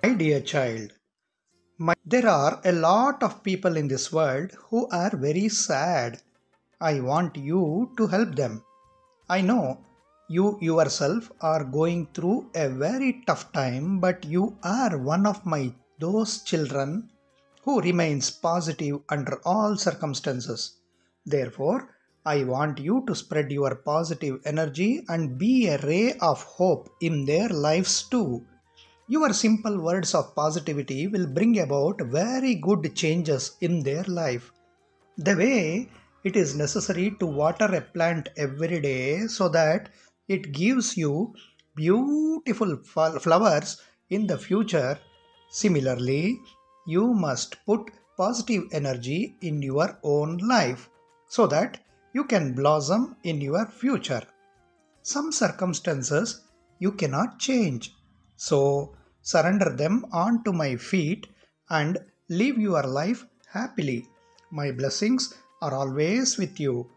My dear child, my, there are a lot of people in this world who are very sad. I want you to help them. I know you yourself are going through a very tough time, but you are one of my those children who remains positive under all circumstances. Therefore, I want you to spread your positive energy and be a ray of hope in their lives too. Your simple words of positivity will bring about very good changes in their life. The way it is necessary to water a plant every day so that it gives you beautiful flowers in the future. Similarly, you must put positive energy in your own life so that you can blossom in your future. Some circumstances you cannot change. So surrender them onto my feet and live your life happily. My blessings are always with you.